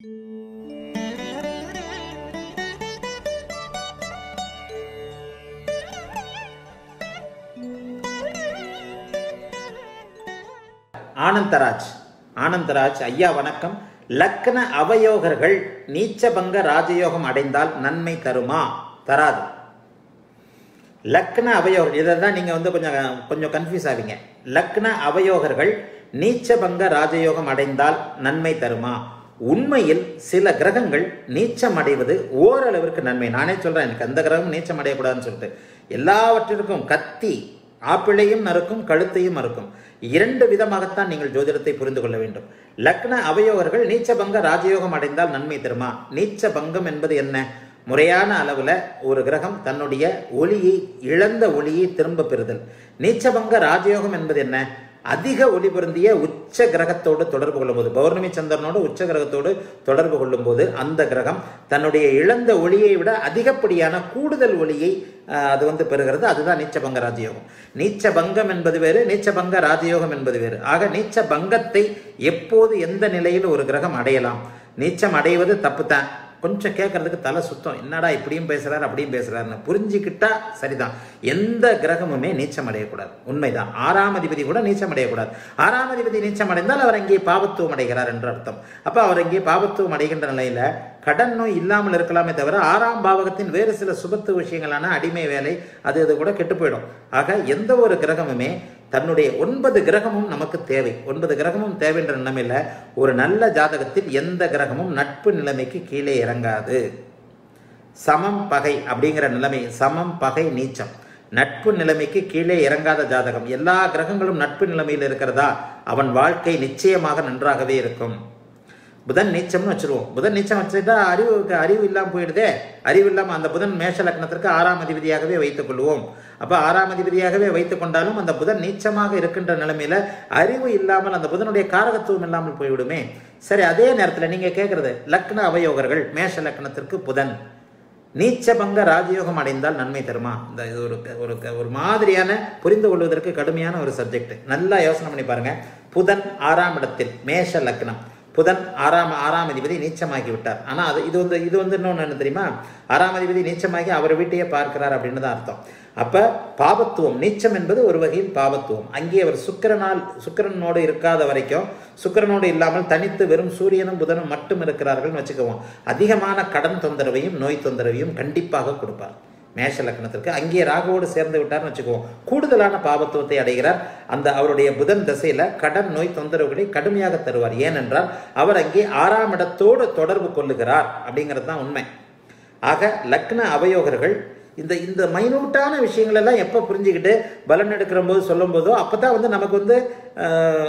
ஆனந்தராஜ். ஆனந்தராஜ் ஐயா வணக்கம். லக்ன அவயோகர்கள் நீச்சபங்க ராஜயோகம் அடைந்தால் நன்மை தருமா? தராது. லக்ன அவயோகர் இதை தான் நீங்கள் வந்து கொஞ்சம் கொஞ்சம் கன்ஃபியூஸ் ஆவீங்க. லக்ன அவயோகர்கள் நீச்சபங்க ராஜயோகம் அடைந்தால் நன்மை தருமா? உண்மையில் சில கிரகங்கள் நீச்சம் அடைவது ஓரளவிற்கு நன்மை. நானே சொல்கிறேன் எனக்கு அந்த கிரகம் நீச்சம் அடையக்கூடாதுன்னு சொல்லிட்டு. எல்லாவற்றிற்கும் கத்தி ஆப்பிளையும் நறுக்கும் கழுத்தையும் அறுக்கும். இரண்டு விதமாகத்தான் நீங்கள் ஜோதிடத்தை புரிந்து கொள்ள வேண்டும். லக்ன அவயோகர்கள் நீச்சபங்க ராஜயோகம் அடைந்தால் நன்மை தருமா? நீச்ச பங்கம் என்பது என்ன? முறையான அளவில் ஒரு கிரகம் தன்னுடைய ஒளியை இழந்த ஒளியை திரும்ப பெறுதல். நீச்சபங்க ராஜயோகம் என்பது என்ன? அதிக ஒளி பொருந்திய உச்ச கிரகத்தோடு தொடர்பு கொள்ளும்போது பௌர்ணமி சந்திரனோடு உச்ச கிரகத்தோடு தொடர்பு கொள்ளும்போது அந்த கிரகம் தன்னுடைய இழந்த ஒளியை விட அதிகப்படியான கூடுதல் ஒளியை அது வந்து பெறுகிறது. அதுதான் நீச்சபங்க ராஜயோகம். நீச்ச பங்கம் என்பது வேறு நீச்சபங்க ராஜயோகம் என்பது வேறு. ஆக நீச்ச பங்கத்தை எப்போது எந்த நிலையில் ஒரு கிரகம் அடையலாம்? நீச்சம் அடைவது தப்பு தான் கொஞ்சம் கேட்கறதுக்கு தலை சுத்தம். என்னடா இப்படியும் பேசுறாரு அப்படியும் பேசுகிறாருன்னு புரிஞ்சுக்கிட்டா சரிதான். எந்த கிரகமுமே நீச்சம் அடையக்கூடாது உண்மைதான். ஆறாம் அதிபதி கூட நீச்சம் அடையக்கூடாது ஆறாம் அதிபதி நீச்சம் அடைந்தால் அவர் அங்கே பாபத்துவம் அடைகிறார் என்று அர்த்தம். அப்போ அவர் அங்கே பாபத்துவம் அடைகின்ற நிலையில் கடன் நோய் இல்லாமல் இருக்கலாமே தவிர ஆறாம் பாவகத்தின் வேறு சில சுபத்து விஷயங்களான அடிமை வேலை அது இது கூட கெட்டு போயிடும். ஆக எந்த ஒரு கிரகமுமே தன்னுடைய ஒன்பது கிரகமும் நமக்கு தேவை. ஒன்பது கிரகமும் தேவைன்ற நிலைமையில் ஒரு நல்ல ஜாதகத்தில் எந்த கிரகமும் நட்பு நிலைமைக்கு கீழே இறங்காது. சமம் பகை அப்படிங்கிற நிலைமை சமம் பகை நீச்சம். நட்பு நிலைமைக்கு கீழே இறங்காத ஜாதகம். எல்லா கிரகங்களும் நட்பு நிலைமையில் இருக்கிறதா? அவன் வாழ்க்கை நிச்சயமாக நன்றாகவே இருக்கும். புதன் நீச்சம்னு வச்சிருவோம். புதன் நீச்சம் வச்சுட்டா அறிவுக்கு அறிவு இல்லாமல் போயிடுதே. அறிவு இல்லாமல் அந்த புதன் மேஷ லக்னத்திற்கு ஆறாம் அதிபதியாகவே வைத்துக் கொள்வோம். அப்போ ஆறாம் அதிபதியாகவே வைத்துக் கொண்டாலும் அந்த புதன் நீச்சமாக இருக்கின்ற நிலைமையில அறிவு இல்லாமல் அந்த புதனுடைய காரகத்துவம் இல்லாமல் போய்விடுமே. சரி அதே நேரத்தில் நீங்க கேட்கறது லக்ன அவயோகர்கள் மேஷ லக்னத்திற்கு புதன். நீச்சபங்க ராஜயோகம் அடைந்தால் நன்மை தருமா? இந்த இது ஒரு ஒரு ஒரு மாதிரியான புரிந்து கொள்வதற்கு கடுமையான ஒரு சப்ஜெக்ட் நல்லா யோசனை பண்ணி பாருங்க. புதன் ஆறாம் இடத்தில் மேஷ லக்னம். புதன் ஆறாம் ஆறாம் அதிபதி நீச்சமாகி விட்டார் ஆனால் அது இது வந்து இது வந்து இன்னொன்று என்ன தெரியுமா? ஆறாம் அதிபதி நீச்சமாகி அவர் வீட்டையே பார்க்கிறார் அப்படின்னு தான் அர்த்தம். அப்போ பாபத்துவம் நீச்சம் என்பது ஒரு வகையில் பாபத்துவம். அங்கே அவர் சுக்கிரனால் சுக்கரனோடு இருக்காத வரைக்கும் சுக்கிரனோடு இல்லாமல் தனித்து வெறும் சூரியனும் புதனும் மட்டும் இருக்கிறார்கள்னு வச்சுக்குவோம் அதிகமான கடன் தொந்தரவையும் நோய் தொந்தரவையும் கண்டிப்பாக கொடுப்பார். மேஷ லக்னத்திற்கு அங்கே ராகுவோடு சேர்ந்து விட்டார்னு வச்சுக்குவோம் கூடுதலான பாபத்துவத்தை அடைகிறார். அந்த அவருடைய புதன் திசையில் கடன் நோய் தொந்தரவுகளை கடுமையாக தருவார். ஏனென்றால் அவர் அங்கே ஆறாம் இடத்தோடு தொடர்பு கொள்ளுகிறார் அப்படிங்கிறது தான் உண்மை. ஆக லக்ன அவயோகர்கள் இந்த இந்த மைனூட்டான விஷயங்களெல்லாம் எப்போ புரிஞ்சுக்கிட்டு பலன் எடுக்கிற போது சொல்லும் போதோ அப்போ தான் வந்து நமக்கு வந்து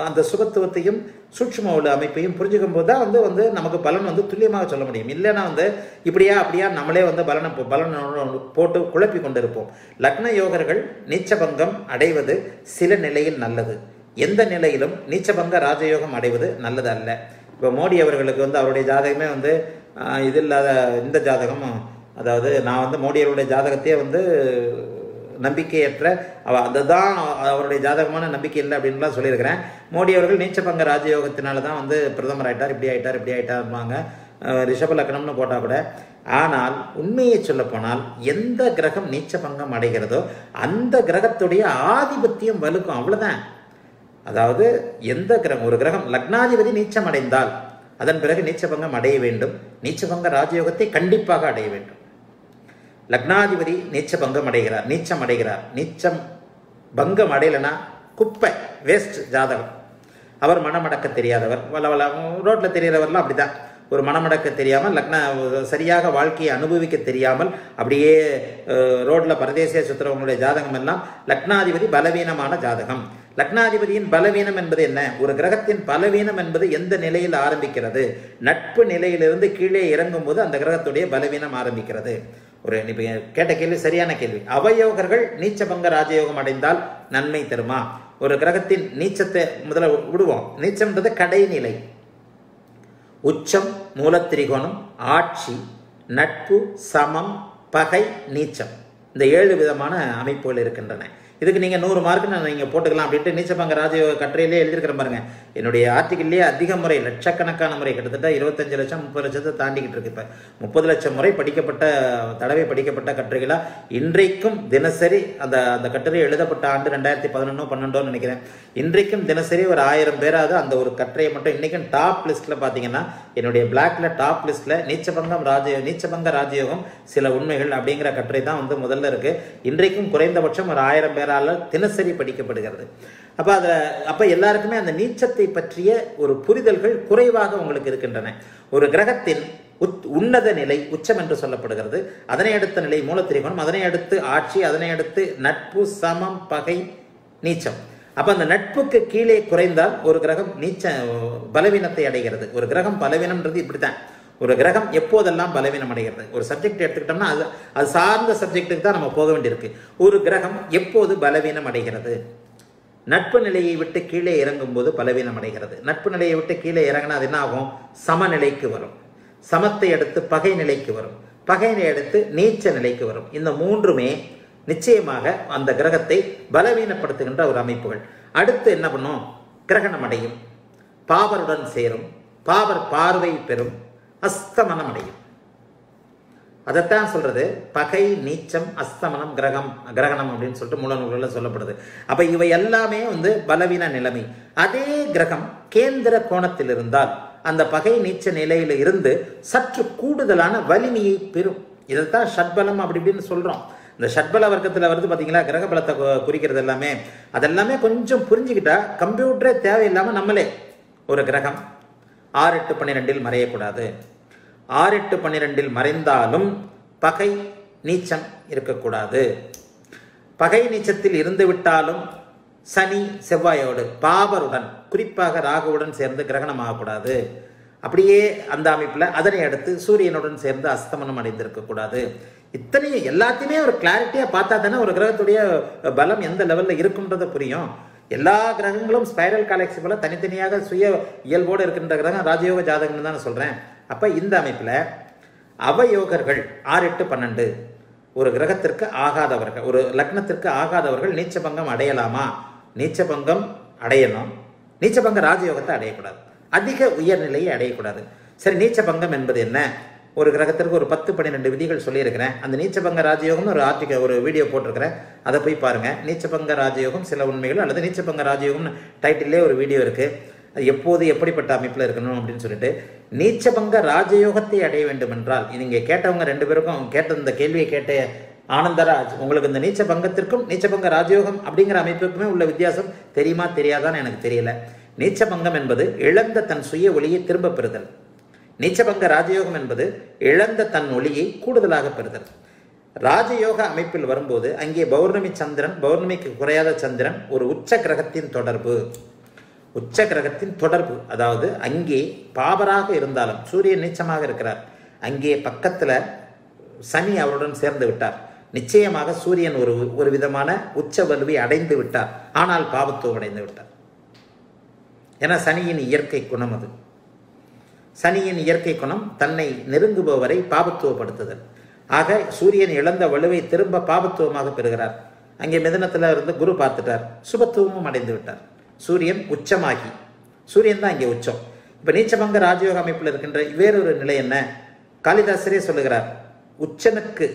அந்த சுகத்துவத்தையும் சூட்சும உள்ள அமைப்பையும் புரிஞ்சுக்கும் போது தான் வந்து வந்து நமக்கு பலன் வந்து துல்லியமாக சொல்ல முடியும். இல்லைன்னா வந்து இப்படியா அப்படியா நம்மளே வந்து பலனை போ- பலன் போட்டு குழப்பி கொண்டிருப்போம். லக்ன யோகர்கள் நீச்சபங்கம் அடைவது சில நிலையில் நல்லது. எந்த நிலையிலும் நீச்சபங்க ராஜயோகம் அடைவது நல்லது அல்ல இப்போ மோடி அவர்களுக்கு வந்து அவருடைய ஜாதகமே வந்து இது இல்லாத இந்த ஜாதகமும் அதாவது நான் வந்து மோடியருடைய ஜாதகத்தையே வந்து நம்பிக்கையற்ற அவ அதுதான் அவருடைய ஜாதகமான நம்பிக்கை இல்லை அப்படின்லாம் சொல்லியிருக்கிறேன். மோடி அவர்கள் நீச்சபங்க ராஜயோகத்தினால தான் வந்து பிரதமர் ஆகிட்டார் இப்படி ஆகிட்டார் இப்படி ஆகிட்டாருவாங்க ரிஷப லக்னம்னு போட்டால் கூட. ஆனால் உண்மையை சொல்லப்போனால் எந்த கிரகம் நீச்சபங்கம் அடைகிறதோ அந்த கிரகத்துடைய ஆதிபத்தியம் வலுக்கும் அவ்வளோதான் அதாவது எந்த கிரகம் ஒரு கிரகம் லக்னாதிபதி நீச்சம் அடைந்தால் அதன் பிறகு நீச்சபங்கம் அடைய வேண்டும். நீச்சபங்க ராஜயோகத்தை கண்டிப்பாக அடைய வேண்டும். லக்னாதிபதி நீச்ச பங்கம் அடைகிறார். நீச்சம் அடைகிறார். நீச்சம் பங்கம் அடையலைன்னா குப்பை வேஸ்ட் ஜாதகம். அவர் மனமடக்க தெரியாதவர். வள வள ரோட்டில் தெரிகிறவர்லாம் அப்படிதான். ஒரு மனமடக்க தெரியாமல் லக்ன சரியாக வாழ்க்கையை அனுபவிக்க தெரியாமல் அப்படியே ரோட்டில் பரதேசிய சுத்துறவங்களுடைய ஜாதகம் எல்லாம் லக்னாதிபதி பலவீனமான ஜாதகம். லக்னாதிபதியின் பலவீனம் என்பது என்ன? ஒரு கிரகத்தின் பலவீனம் என்பது எந்த நிலையில் ஆரம்பிக்கிறது? நட்பு நிலையிலிருந்து கீழே இறங்கும் போது அந்த கிரகத்துடைய பலவீனம் ஆரம்பிக்கிறது. ஒரு இப்போ கேட்ட கேள்வி சரியான கேள்வி. அவயோகர்கள் நீச்சபங்க ராஜயோகம் அடைந்தால் நன்மை தருமா? ஒரு கிரகத்தின் நீச்சத்தை முதல்ல விடுவோம். நீச்சம்ன்றது கடைநிலை. உச்சம் மூலத்திரிகோணம் ஆட்சி நட்பு சமம் பகை நீச்சம். இந்த ஏழு விதமான அமைப்புகள் இருக்கின்றன. இதுக்கு நீங்கள் நூறு மார்க் நீங்கள் போட்டுக்கலாம் அப்படின்ட்டு நீச்சப்பங்க ராஜயோக கட்டுரையிலே எழுதியிருக்கிறேன் பாருங்க. என்னுடைய ஆர்டிக்கல்லே அதிக முறை லட்சக்கணக்கான முறை கிட்டத்தட்ட இருபத்தஞ்சு லட்சம் முப்பது லட்சத்தை தாண்டிக்கிட்டு இருக்கு இப்போ. முப்பது லட்சம் முறை படிக்கப்பட்ட தடவை படிக்கப்பட்ட கட்டுரைகளாக இன்றைக்கும் தினசரி அந்த அந்த கட்டுரை எழுதப்பட்ட ஆண்டு ரெண்டாயிரத்தி பதினொன்னோ பன்னெண்டோ நினைக்கிறேன். இன்றைக்கும் தினசரி ஒரு ஆயிரம் பேராவது அந்த ஒரு கட்டுரையை மட்டும் இன்றைக்கும் டாப் லிஸ்ட்டில் பார்த்தீங்கன்னா என்னுடைய பிளாக்ல டாப் லிஸ்ட்டில் நீச்சபங்கம் ராஜ நீச்சபங்க ராஜயோகம் சில உண்மைகள் அப்படிங்கிற கட்டுரை தான் வந்து முதல்ல இருக்குது இன்றைக்கும் குறைந்தபட்சம் ஒரு ஆயிரம் பேரால தினசரி படிக்கப்படுகிறது. அப்போ அதில் அப்போ எல்லாருக்குமே அந்த நீச்சத்தை பற்றிய ஒரு புரிதல்கள் குறைவாக உங்களுக்கு இருக்கின்றன. ஒரு கிரகத்தின் உத் உன்னத நிலை உச்சம் என்று சொல்லப்படுகிறது. அதனை அடுத்த நிலை மூலத்திரிகோணம் அதனை அடுத்து ஆட்சி அதனை அடுத்து நட்பு சமம் பகை நீச்சம். அப்ப அந்த நட்புக்கு கீழே குறைந்தால் ஒரு கிரகம் நீச்ச பலவீனத்தை அடைகிறது. ஒரு கிரகம் பலவீனம்ன்றது இப்படித்தான். ஒரு கிரகம் எப்போதெல்லாம் பலவீனம் அடைகிறது ஒரு சப்ஜெக்ட் எடுத்துக்கிட்டோம்னா அது அது சார்ந்த சப்ஜெக்ட்டுக்கு தான் நம்ம போக வேண்டியிருக்கு. ஒரு கிரகம் எப்போது பலவீனம் அடைகிறது நட்பு நிலையை விட்டு கீழே இறங்கும்போது பலவீனம் அடைகிறது நட்பு நிலையை விட்டு கீழே இறங்கினா அது என்ன ஆகும் சமநிலைக்கு வரும். சமத்தை அடுத்து பகை நிலைக்கு வரும். பகை நிலை அடுத்து நீச்ச நிலைக்கு வரும். இந்த மூன்றுமே நிச்சயமாக அந்த கிரகத்தை பலவீனப்படுத்துகின்ற ஒரு அமைப்புகள். அடுத்து என்ன பண்ணும்? கிரகணம் அடையும் பாவருடன் சேரும். பாவர் பார்வை பெறும். அஸ்தமனம் அடையும் அதைத்தான் சொல்றது பகை நீச்சம் அஸ்தமனம் கிரகம் கிரகணம் அப்படின்னு சொல்லிட்டு மூல நூல்களில் சொல்லப்படுது. அப்ப இவை எல்லாமே வந்து பலவீன நிலைமை. அதே கிரகம் கேந்திர கோணத்தில் இருந்தால் அந்த பகை நீச்ச நிலையில இருந்து சற்று கூடுதலான வலிமையை பெறும். இதைத்தான் ஷட்பலம் அப்படி இப்படின்னு சொல்றோம். இந்த ஷட்பல வர்க்கத்தில் வருது பார்த்தீங்களா கிரக பலத்தை குறிக்கிறது எல்லாமே. அதெல்லாமே கொஞ்சம் புரிஞ்சுக்கிட்டா கம்ப்யூட்டரே தேவையில்லாமல் நம்மளே ஒரு கிரகம் ஆறு எட்டு பன்னிரெண்டில் மறையக்கூடாது. ஆறு எட்டு பன்னிரெண்டில் மறைந்தாலும் பகை நீச்சம் இருக்கக்கூடாது. பகை நீச்சத்தில் இருந்து விட்டாலும் சனி செவ்வாயோடு பாவருடன் குறிப்பாக ராகுவுடன் சேர்ந்து கிரகணம் ஆகக்கூடாது அப்படியே அந்த அமைப்பில் அதனை அடுத்து சூரியனுடன் சேர்ந்து அஸ்தமனம் அடைந்திருக்கக்கூடாது. இத்தனையும் எல்லாத்தையுமே ஒரு கிளாரிட்டியாக பார்த்தா தானே ஒரு கிரகத்துடைய பலம் எந்த லெவலில் இருக்குன்றதை புரியும். எல்லா கிரகங்களும் ஸ்பைரல் காலக்சி தனித்தனியாக சுய இயல்போடு இருக்கின்ற கிரகம் ராஜயோக ஜாதகம்னு தான் சொல்கிறேன் அப்போ இந்த அமைப்பில் அவயோகர்கள் ஆறு எட்டு பன்னெண்டு ஒரு கிரகத்திற்கு ஆகாதவர்கள் ஒரு லக்னத்திற்கு ஆகாதவர்கள் நீச்சபங்கம் அடையலாமா? நீச்சபங்கம் அடையணும். நீச்சபங்க ராஜயோகத்தை அடையக்கூடாது. அதிக உயர்நிலையை அடையக்கூடாது. சரி நீச்சபங்கம் என்பது என்ன? ஒரு கிரகத்திற்கு ஒரு பத்து பன்னிரெண்டு விதிகள் சொல்லியிருக்கிறேன். அந்த நீச்சபங்க ராஜயோகம்னு ஒரு ஆர்டிக்கல் ஒரு வீடியோ போட்டிருக்கிறேன். அதை போய் பாருங்கள் நீச்சபங்க ராஜயோகம் சில உண்மைகள் அல்லது நீச்சபங்க ராஜயோகம்னு டைட்டிலே ஒரு வீடியோ இருக்குது அது எப்போது எப்படிப்பட்ட அமைப்பில் இருக்கணும் அப்படின்னு சொல்லிட்டு. நீச்சபங்க ராஜயோகத்தை அடைய வேண்டும் என்றால் கேட்டவங்க ரெண்டு பேருக்கும் கேட்ட இந்த கேள்வியை கேட்ட ஆனந்தராஜ் உங்களுக்கு இந்த நீச்ச பங்கத்திற்கும் நீச்சபங்க ராஜயோகம் அப்படிங்கிற அமைப்புக்குமே உள்ள வித்தியாசம் தெரியுமா தெரியாதான்னு எனக்கு தெரியல. நீச்சபங்கம் என்பது இழந்த தன் சுய ஒளியை திரும்ப பெறுதல். நீச்சபங்க ராஜயோகம் என்பது இழந்த தன் ஒளியை கூடுதலாக பெறுதல் ராஜயோக அமைப்பில் வரும்போது அங்கே பௌர்ணமி சந்திரன் பௌர்ணமிக்கு குறையாத சந்திரன் ஒரு உச்ச கிரகத்தின் தொடர்பு. உச்ச கிரகத்தின் தொடர்பு. அதாவது அங்கே பாபராக இருந்தாலும் சூரியன் நீச்சமாக இருக்கிறார். அங்கே பக்கத்தில் சனி அவருடன் சேர்ந்து விட்டார். நிச்சயமாக சூரியன் ஒரு ஒரு விதமான உச்ச வலுவை அடைந்து விட்டார். ஆனால் பாபத்துவம் அடைந்து விட்டார். ஏன்னா சனியின் இயற்கை குணம் அது. சனியின் இயற்கை குணம் தன்னை நெருங்குபவரை பாபத்துவப்படுத்துதல். ஆக சூரியன் இழந்த வலுவை திரும்ப பாபத்துவமாக பெறுகிறார். அங்கே மிதனத்தில் இருந்து குரு பார்த்துட்டார். சுபத்துவமும் அடைந்து விட்டார். சூரியன் உச்சமாகி. சூரியன் தான் இங்கே உச்சம். இப்போ நீச்சபங்க ராஜயோக அமைப்பில் இருக்கின்ற வேறொரு நிலை என்ன? காளிதாசரே சொல்லுகிறார். உச்சனுக்கு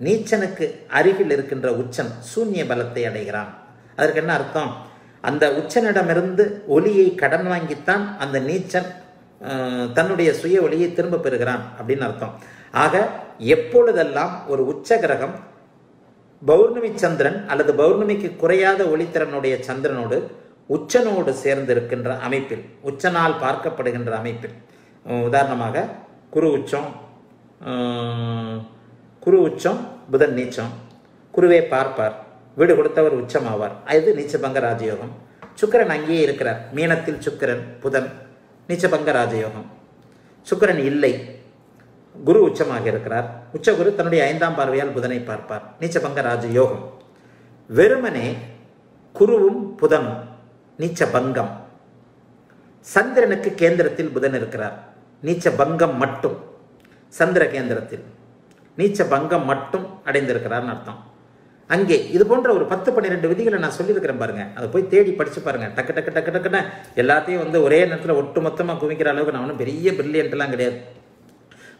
நீச்சனுக்கு அருகில் இருக்கின்ற உச்சன் சூன்ய பலத்தை அடைகிறான். அதற்கு என்ன அர்த்தம்? அந்த உச்சனிடமிருந்து ஒளியை கடன் வாங்கித்தான் அந்த நீச்சன் தன்னுடைய சுய ஒளியை திரும்ப பெறுகிறான் அப்படின்னு அர்த்தம். ஆக எப்பொழுதெல்லாம் ஒரு உச்ச கிரகம் பௌர்ணமி சந்திரன் அல்லது பௌர்ணமிக்கு குறையாத ஒளித்திறனுடைய சந்திரனோடு உச்சனோடு சேர்ந்து இருக்கின்ற அமைப்பில் உச்சனால் பார்க்கப்படுகின்ற அமைப்பில் உதாரணமாக குரு உச்சம் குரு உச்சம் புதன் நீச்சம் குருவே பார்ப்பார் வீடு கொடுத்தவர் உச்சமாவார். அது நீச்சபங்க ராஜயோகம். சுக்கிரன் அங்கேயே இருக்கிறார். மீனத்தில் சுக்கிரன் புதன் நீச்சபங்க ராஜயோகம் சுக்கிரன் இல்லை. குரு உச்சமாக இருக்கிறார். உச்சகுரு தன்னுடைய ஐந்தாம் பார்வையால் புதனை பார்ப்பார். நீச்சபங்க ராஜயோகம் வெறுமனே குருவும் புதனும் நீச்ச பங்கம் சந்திரனுக்கு கேந்திரத்தில் புதன் இருக்கிறார். நீச்ச பங்கம் மட்டும். சந்திர கேந்திரத்தில். நீச்ச பங்கம் மட்டும் அடைந்திருக்கிறார்னு அர்த்தம். அங்கே. இது போன்ற ஒரு பத்து பன்னிரெண்டு விதிகளை நான் சொல்லியிருக்கிறேன் பாருங்க. அதை போய் தேடி படிச்சு பாருங்க. டக்கு டக்கு டக்கு டக்குன்னு எல்லாத்தையும் வந்து ஒரே நேரத்தில் ஒட்டு மொத்தமாக குவிக்கிற அளவுக்கு நான் ஒன்றும் பெரிய பிரில்லியன்ட்லாம் கிடையாது.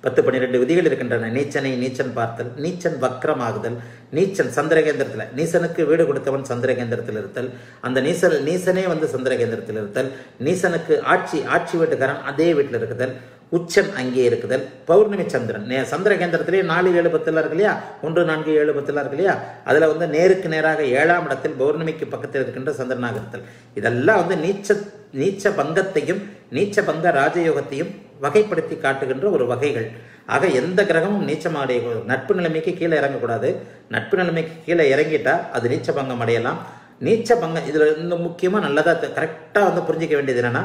பத்து பன்னிரெண்டு விதிகள் இருக்கின்றன. நீச்சனை நீச்சன் பார்த்தல் நீச்சன் வக்ரமாகுதல் நீச்சன் சந்திரகேந்திரத்தில் நீசனுக்கு வீடு கொடுத்தவன் சந்திரகேந்திரத்தில் இருத்தல் அந்த நீசல் நீசனே வந்து சந்திரகேந்திரத்தில் இருத்தல் நீசனுக்கு ஆட்சி ஆட்சி வீட்டுக்காரன் அதே வீட்டில் இருக்குதல் உச்சன் அங்கே இருக்குதல். பௌர்ணமி சந்திரன். நே சந்திரகேந்திரத்திலே நாலு ஏழு பத்தில் இருக்கு இல்லையா? ஒன்று நான்கு ஏழு பத்தில் இருக்கு இல்லையா? அதில் வந்து நேருக்கு நேராக ஏழாம் இடத்தில் பௌர்ணமிக்கு பக்கத்தில் இருக்கின்ற சந்திரனாக இருத்தல் இதெல்லாம் வந்து நீச்ச நீச்ச பங்கத்தையும் நீச்ச பங்க ராஜயோகத்தையும் வகைப்படுத்தி காட்டுகின்ற ஒரு வகைகள். ஆக எந்த கிரகமும் நீச்சமடைய நட்பு நிலைமைக்கு கீழே இறங்கக்கூடாது. நட்பு நிலைமைக்கு கீழே இறங்கிட்டா அது நீச்ச பங்கம் அடையலாம் நீச்ச பங்கம் இதில் இந்த முக்கியமாக நல்லதாக கரெக்டாக வந்து புரிஞ்சிக்க வேண்டியது என்னென்னா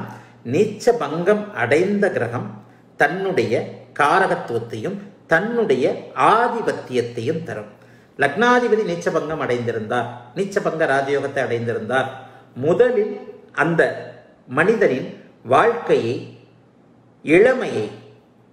நீச்ச பங்கம் அடைந்த கிரகம் தன்னுடைய காரகத்துவத்தையும் தன்னுடைய ஆதிபத்தியத்தையும் தரும். லக்னாதிபதி நீச்சபங்கம் அடைந்திருந்தார். நீச்சபங்க ராஜயோகத்தை அடைந்திருந்தார். முதலில் அந்த மனிதனின் வாழ்க்கையை இளமையை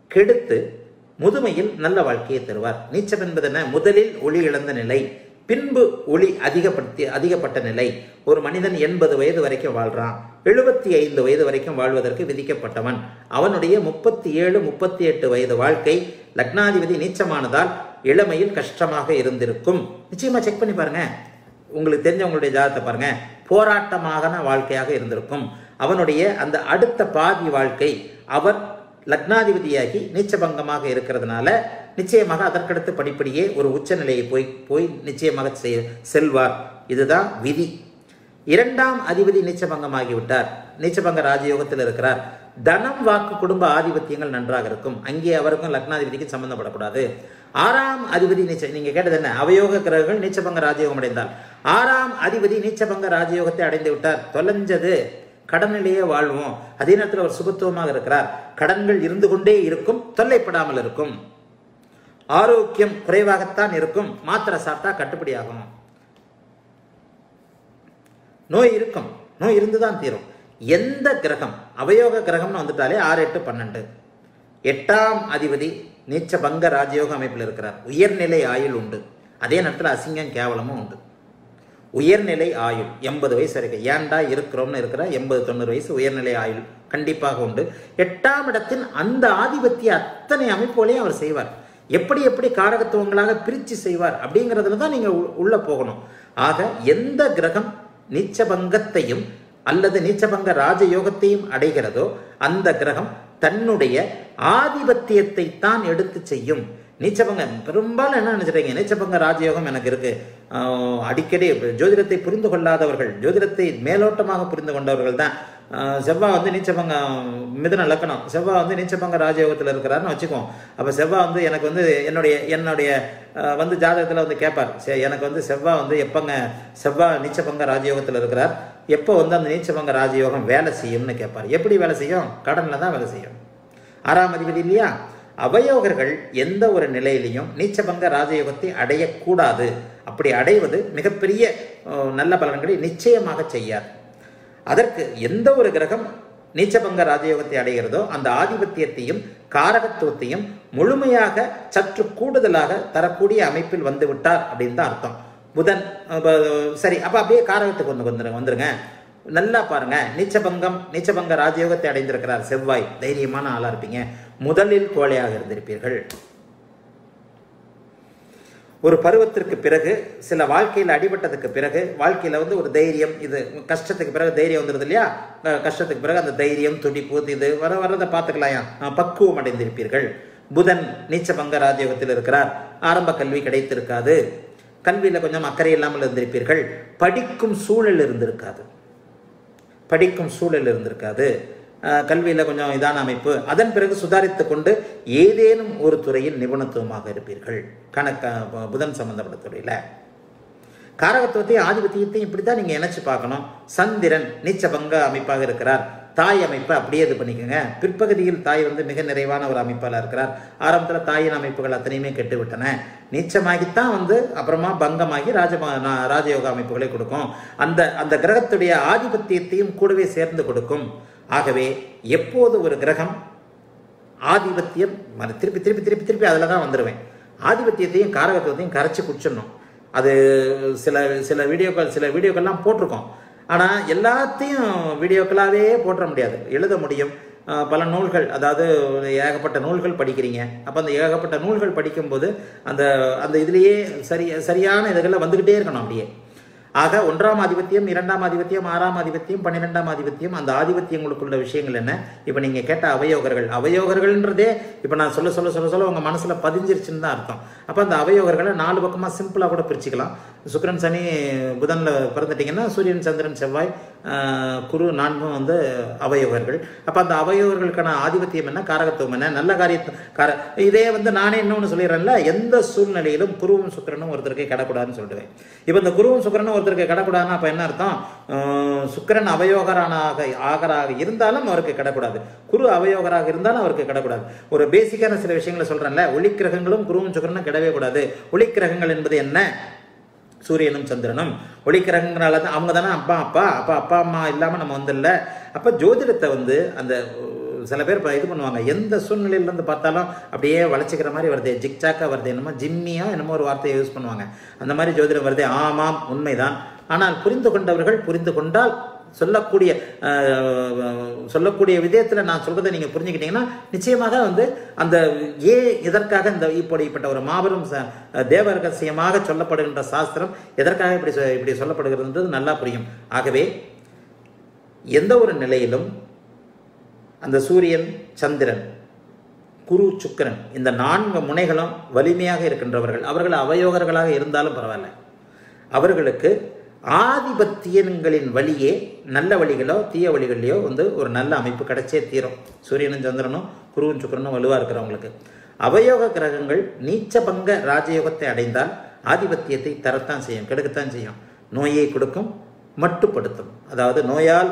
கெடுத்து முதுமையில் நல்ல வாழ்க்கையை தருவார். நீச்சம் என்பது என்ன? முதலில் ஒளி இழந்த நிலை. பின்பு ஒளி அதிகப்படுத்தி அதிகப்பட்ட நிலை. ஒரு மனிதன் எண்பது வயது வரைக்கும் வாழ்றான். எழுபத்தி ஐந்து வயது வரைக்கும் வாழ்வதற்கு விதிக்கப்பட்டவன். அவனுடைய முப்பத்தி ஏழு முப்பத்தி எட்டு வயது வாழ்க்கை லக்னாதிபதி நீச்சமானதால் இளமையில் கஷ்டமாக இருந்திருக்கும். நிச்சயமா செக் பண்ணி பாருங்க. உங்களுக்கு தெரிஞ்சவங்களுடைய ஜாதகத்தை பாருங்க. போராட்டமான வாழ்க்கையாக இருந்திருக்கும். அவனுடைய அந்த அடுத்த பாதி வாழ்க்கை அவர் லக்னாதிபதியாகி நீச்சபங்கமாக இருக்கிறதுனால நிச்சயமாக அதற்கடுத்து படிப்படியே ஒரு உச்சநிலையை போய் போய் நிச்சயமாக செய்- செல்வார். இதுதான் விதி. இரண்டாம் அதிபதி நீச்சபங்கமாகிவிட்டார். நீச்சபங்க ராஜயோகத்தில் இருக்கிறார். தனம் வாக்கு குடும்ப ஆதிபத்தியங்கள் நன்றாக இருக்கும். அங்கே அவருக்கும் லக்னாதிபதிக்கும் சம்பந்தப்படக்கூடாது. ஆறாம் அதிபதி நீச்ச நீங்கள் கேட்டது என்ன? அவயோக கிரகங்கள் நீச்சபங்க ராஜயோகம் அடைந்தால். ஆறாம் அதிபதி நீச்சபங்க ராஜயோகத்தை அடைந்து விட்டார். தொலைஞ்சது. கடனிலேயே வாழ்வோம். அதே நேரத்தில் அவர் சுபத்துவமாக இருக்கிறார். கடன்கள் இருந்து கொண்டே இருக்கும். தொல்லைப்படாமல் இருக்கும். ஆரோக்கியம் குறைவாகத்தான் இருக்கும். மாத்திரை சாப்பிட்டா கட்டுப்படி ஆகும். நோய் இருக்கும். நோய் இருந்துதான் தீரும். எந்த கிரகம்? அவயோக கிரகம்னு வந்துட்டாலே ஆறு எட்டு பன்னெண்டு. எட்டாம் அதிபதி நீச்ச பங்க ராஜயோக அமைப்பில் இருக்கிறார். உயர்நிலை ஆயுள் உண்டு. அதே நேரத்தில் அசிங்கம் கேவலமும் உண்டு. உயர்நிலை ஆயுள் எண்பது வயசு வரைக்கும். ஏன்டா இருக்கிறோம்னு இருக்கிற எண்பது தொண்ணூறு வயசு உயர்நிலை ஆயுள் கண்டிப்பாக உண்டு. எட்டாம் இடத்தின் அந்த ஆதிபத்திய அத்தனை அமைப்புகளையும் அவர் செய்வார். எப்படி எப்படி காரகத்துவங்களாக பிரித்து செய்வார் அப்படிங்கிறதுல தான் நீங்கள் உள்ளே போகணும். ஆக எந்த கிரகம் நீச்சபங்கத்தையும் அல்லது நீச்சபங்க ராஜயோகத்தையும் அடைகிறதோ அந்த கிரகம் தன்னுடைய ஆதிபத்தியத்தை தான் எடுத்து செய்யும். நீச்சபங்க. பெரும்பாலும் என்ன நினைச்சிட்டீங்க நீச்சபங்க ராஜயோகம் எனக்கு இருக்கு. அடிக்கடி ஜோதிடத்தை புரிந்து கொள்ளாதவர்கள் ஜோதிடத்தை மேலோட்டமாக புரிந்து கொண்டவர்கள் தான். செவ்வாய் வந்து நீச்சபங்க மிதன லக்கணம். செவ்வாய் வந்து நீச்சபங்க ராஜயோகத்தில் இருக்கிறாருன்னு வச்சுக்குவோம். அப்போ செவ்வாய் வந்து எனக்கு வந்து என்னுடைய என்னுடைய வந்து ஜாதகத்தில் வந்து கேட்பார் சே- எனக்கு வந்து செவ்வாய் வந்து எப்போங்க செவ்வாய் நீச்சபங்க ராஜயோகத்தில் இருக்கிறார். எப்போ வந்து அந்த நீச்சபங்க ராஜயோகம் வேலை செய்யும்னு கேட்பார் எப்படி வேலை செய்யும்? கடனில் தான் வேலை செய்யும். ஆறாம் அதிபதி இல்லையா? அவயோகர்கள் எந்த ஒரு நிலையிலையும் நீச்சபங்க ராஜயோகத்தை அடையக்கூடாது. அப்படி அடைவது மிகப்பெரிய நல்ல பலன்களை நிச்சயமாக செய்யாது. அதற்கு எந்த ஒரு கிரகம் நீச்சபங்க ராஜயோகத்தை அடைகிறதோ அந்த ஆதிபத்தியத்தையும் காரகத்துவத்தையும் முழுமையாக சற்று கூடுதலாக தரக்கூடிய அமைப்பில் வந்து விட்டார் அப்படின்னு தான் அர்த்தம். புதன் சரி அப்போ அப்படியே காரகத்துக்கு வந்து வந்துருங்க வந்துருங்க. நல்லா பாருங்க. நீச்சபங்கம் நீச்சபங்க ராஜயோகத்தை அடைந்திருக்கிறார் செவ்வாய். தைரியமான ஆளாக இருப்பீங்க. முதலில் கோழையாக இருந்திருப்பீர்கள். ஒரு பருவத்திற்கு பிறகு சில வாழ்க்கையில் அடிபட்டதுக்கு பிறகு வாழ்க்கையில் வந்து ஒரு தைரியம் இது கஷ்டத்துக்கு பிறகு தைரியம் வந்துடுது இல்லையா? கஷ்டத்துக்கு பிறகு அந்த தைரியம் துடிப்பு இது வர வரதை பார்த்துக்கலாயா பக்குவம் அடைந்திருப்பீர்கள். புதன் நீச்சபங்க ராஜயோகத்தில் இருக்கிறார். ஆரம்ப கல்வி கிடைத்திருக்காது. கல்வியில் கொஞ்சம் அக்கறை இல்லாமல் இருந்திருப்பீர்கள். படிக்கும் சூழல் இருந்திருக்காது. படிக்கும் சூழல் இருந்திருக்காது. கல்வியில் கொஞ்சம் இதான அமைப்பு. அதன் பிறகு சுதாரித்து கொண்டு ஏதேனும் ஒரு துறையில் நிபுணத்துவமாக இருப்பீர்கள். கணக்க புதன் சம்பந்தப்பட்ட துறையில். காரகத்துவத்தையும் ஆதிபத்தியத்தையும் இப்படி தான் நீங்கள் இணைச்சு பார்க்கணும். சந்திரன் நீச்சபங்க அமைப்பாக இருக்கிறார். தாய் அமைப்பை அப்படியே இது பண்ணிக்கோங்க. பிற்பகுதியில் தாய் வந்து மிக நிறைவான ஒரு அமைப்பால் இருக்கிறார். ஆரம்பத்தில் தாயின் அமைப்புகள் அத்தனையுமே கெட்டுவிட்டன. நீச்சமாகித்தான் வந்து அப்புறமா பங்கமாகி ராஜமா ராஜயோக அமைப்புகளை கொடுக்கும். அந்த அந்த கிரகத்துடைய ஆதிபத்தியத்தையும் கூடவே சேர்ந்து கொடுக்கும். ஆகவே எப்போது ஒரு கிரகம் ஆதிபத்தியம் திருப்பி திருப்பி திருப்பி திருப்பி அதில் தான் வந்துடுவேன் ஆதிபத்தியத்தையும் காரகத்துவத்தையும் கரைச்சி குடிச்சிடணும். அது சில சில வீடியோக்கள் சில வீடியோக்கள்லாம் போட்டிருக்கோம். ஆனால் எல்லாத்தையும் வீடியோக்களாகவே போட்டுற முடியாது. எழுத முடியும். பல நூல்கள் அதாவது ஏகப்பட்ட நூல்கள் படிக்கிறீங்க. அப்போ அந்த ஏகப்பட்ட நூல்கள் படிக்கும்போது அந்த அந்த இதுலேயே சரி சரியான இதுகளில் வந்துக்கிட்டே இருக்கணும் அப்படியே. ஆக ஒன்றாம் ஆதிபத்தியம் இரண்டாம் ஆதிபத்தியம் ஆறாம் ஆதிபத்தியம் பன்னிரெண்டாம் ஆதிபத்தியம் அந்த ஆதிபத்தியங்களுக்குள்ள விஷயங்கள் என்ன? இப்போ நீங்கள் கேட்ட அவயோகர்கள். அவயோகர்கள்ன்றதே இப்போ நான் சொல்ல சொல்ல சொல்ல சொல்ல உங்கள் மனசில் பதிஞ்சிருச்சுன்னு தான் அர்த்தம். அப்போ அந்த அவயோகர்களை நாலு பக்கமாக சிம்பிளாக கூட பிரிச்சுக்கலாம். சுக்கரன் சனி புதனில் பிறந்துட்டிங்கன்னா சூரியன் சந்திரன் செவ்வாய் குரு நான்கும் வந்து அவயோகர்கள் அப்போ அந்த அவயோகர்களுக்கான ஆதிபத்தியம் என்ன? காரகத்துவம் என்ன? நல்ல காரியத்தை கார இதே வந்து நானே இன்னொன்று சொல்லிடுறேன்ல எந்த சூழ்நிலையிலும் குருவும் சுக்கிரனும் ஒருத்தருக்கு கிடக்கூடாதுன்னு சொல்லிடுவேன். இப்போ இந்த குருவும் சுக்கிரனும் ஒருத்தருக்கு கிடக்கூடாதுன்னா அப்போ என்ன அர்த்தம்? சுக்கரன் அவயோகரானாக ஆகராக இருந்தாலும் அவருக்கு கிடக்கூடாது. குரு அவயோகராக இருந்தாலும் அவருக்கு கிடக்கூடாது. ஒரு பேசிக்கான சில விஷயங்களை சொல்கிறேன்ல ஒளிக்கிரகங்களும் குருவும் சுக்கிரனும் கிடவே கூடாது. ஒளிக்கிரகங்கள் என்பது என்ன? சூரியனும் சந்திரனும் ஒளிக்கிறங்கனால தான் அவங்க தானே அப்பா அப்பா அப்பா அப்பா அம்மா இல்லாமல் நம்ம வந்து இல்லை அப்போ ஜோதிடத்தை வந்து அந்த சில பேர் இது பண்ணுவாங்க. எந்த சூழ்நிலையிலேருந்து பார்த்தாலும் அப்படியே வளைச்சிக்கிற மாதிரி வருது ஜிக்ஜாக்கா வருது என்னமோ ஜிம்மியாக என்னமோ ஒரு வார்த்தையை யூஸ் பண்ணுவாங்க. அந்த மாதிரி ஜோதிடம் வருது. ஆமாம் உண்மைதான். ஆனால் புரிந்து கொண்டவர்கள் புரிந்து கொண்டால் சொல்லக்கூடிய சொல்லக்கூடிய விதயத்தில் நான் சொல்கிறத நீங்கள் புரிஞ்சுக்கிட்டீங்கன்னா நிச்சயமாக வந்து அந்த ஏ இதற்காக இந்த இப்படிப்பட்ட ஒரு மாபெரும் தேவ ரகசியமாக சொல்லப்படுகின்ற சாஸ்திரம் எதற்காக இப்படி சொ- இப்படி சொல்லப்படுகிறதுன்றது நல்லா புரியும். ஆகவே எந்த ஒரு நிலையிலும் அந்த சூரியன் சந்திரன் குரு சுக்கிரன் இந்த நான்கு முனைகளும் வலிமையாக இருக்கின்றவர்கள். அவர்கள் அவயோகர்களாக இருந்தாலும் பரவாயில்ல. அவர்களுக்கு ஆதிபத்தியங்களின் வழியே நல்ல வழிகளோ தீய வழிகள்லையோ வந்து ஒரு நல்ல அமைப்பு கிடைச்சே தீரும். சூரியனும் சந்திரனும் குருவும் சுக்கரனும் வலுவாக இருக்கிறவங்களுக்கு. அவயோக கிரகங்கள் நீச்சபங்க ராஜயோகத்தை அடைந்தால் ஆதிபத்தியத்தை தரத்தான் செய்யும் கெடுக்கத்தான் செய்யும். நோயை கொடுக்கும் மட்டுப்படுத்தும். அதாவது நோயால்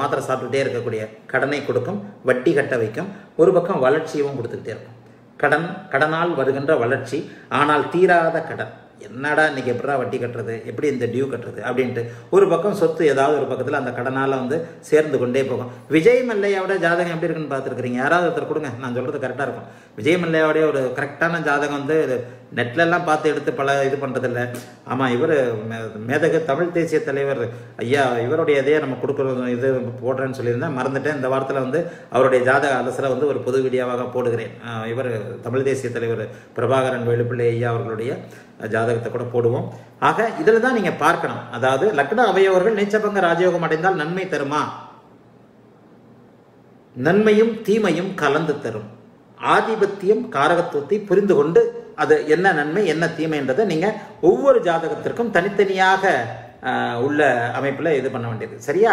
மாத்திரை சாப்பிட்டுட்டே இருக்கக்கூடிய கடனை கொடுக்கும் வட்டி கட்ட வைக்கும். ஒரு பக்கம் வளர்ச்சியவும் கொடுத்துக்கிட்டே இருக்கும். கடன் கடனால் வருகின்ற வளர்ச்சி ஆனால் தீராத கடன். என்னடா இன்றைக்கி எப்படா வட்டி கட்டுறது? எப்படி இந்த டியூ கட்டுறது? அப்படின்ட்டு ஒரு பக்கம் சொத்து ஏதாவது ஒரு பக்கத்தில் அந்த கடனால் வந்து சேர்ந்து கொண்டே போகும். விஜய் மல்லையாவோட ஜாதகம் எப்படி இருக்குன்னு பார்த்துருக்குறீங்க? யாராவது ஒருத்தர் கொடுங்க நான் சொல்கிறது கரெக்டாக இருக்கும். விஜய் மல்லையாவுடைய ஒரு கரெக்டான ஜாதகம் வந்து நெட்லலாம் பார்த்து எடுத்து பல இது பண்ணுறதில்ல ஆமாம் இவர் மேதகு தமிழ் தேசிய தலைவர். ஐயா இவருடைய இதே நம்ம கொடுக்குறது இது போடுறேன்னு சொல்லியிருந்தேன் மறந்துட்டேன். இந்த வாரத்தில் வந்து அவருடைய ஜாதக அலசலை வந்து ஒரு பொது வீடியோவாக போடுகிறேன். இவர் தமிழ் தேசிய தலைவர் பிரபாகரன் வேலுப்பிள்ளை ஐயா அவர்களுடைய ஜாதகத்தை கூட போடுவோம். ஆக இதில் தான் நீங்கள் பார்க்கணும். அதாவது லக்ன அவயவர்கள் நீச்சபங்க ராஜயோகம் அடைந்தால் நன்மை தருமா? நன்மையும் தீமையும் கலந்து தரும். ஆதிபத்தியம் காரகத்துவத்தை புரிந்து கொண்டு அது என்ன நன்மை என்ன தீமைன்றதை நீங்கள் ஒவ்வொரு ஜாதகத்திற்கும் தனித்தனியாக உள்ள அமைப்பில் இது பண்ண வேண்டியது. சரியா?